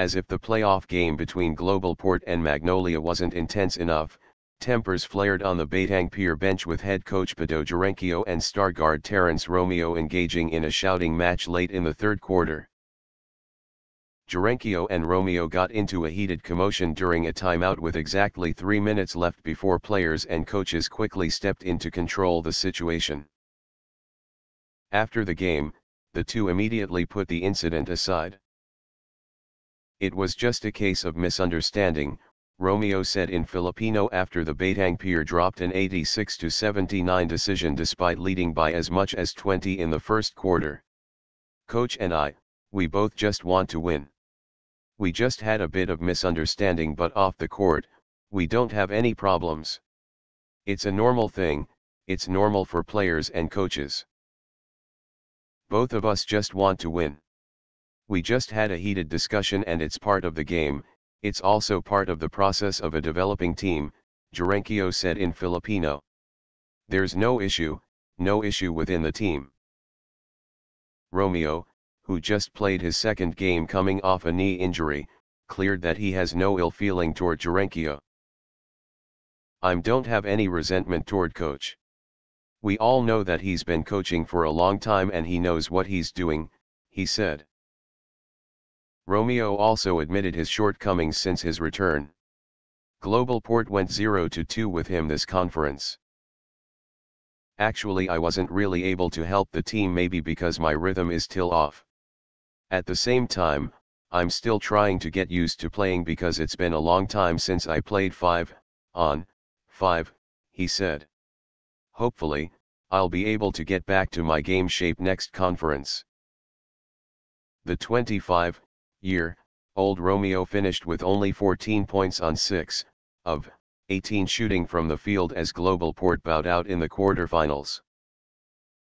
As if the playoff game between Global Port and Magnolia wasn't intense enough, tempers flared on the Batang Pier bench with head coach Pido Jarencio and star guard Terrence Romeo engaging in a shouting match late in the third quarter. Jarencio and Romeo got into a heated commotion during a timeout with exactly three minutes left before players and coaches quickly stepped in to control the situation. After the game, the two immediately put the incident aside. It was just a case of misunderstanding, Romeo said in Filipino after the Batang Pier dropped an 86-79 decision despite leading by as much as 20 in the first quarter. Coach and I, we both just want to win. We just had a bit of misunderstanding but off the court, we don't have any problems. It's a normal thing, it's normal for players and coaches. Both of us just want to win. We just had a heated discussion and it's part of the game, it's also part of the process of a developing team, Jarencio said in Filipino. There's no issue, no issue within the team. Romeo, who just played his second game coming off a knee injury, cleared that he has no ill feeling toward Jarencio. I'm don't have any resentment toward coach. We all know that he's been coaching for a long time and he knows what he's doing, he said. Romeo also admitted his shortcomings since his return. Global Port went 0-2 with him this conference. Actually I wasn't really able to help the team maybe because my rhythm is still off. At the same time, I'm still trying to get used to playing because it's been a long time since I played 5, on, 5, he said. Hopefully, I'll be able to get back to my game shape next conference. The 25, year, old Romeo finished with only 14 points on 6, of, 18 shooting from the field as Global Port bowed out in the quarterfinals.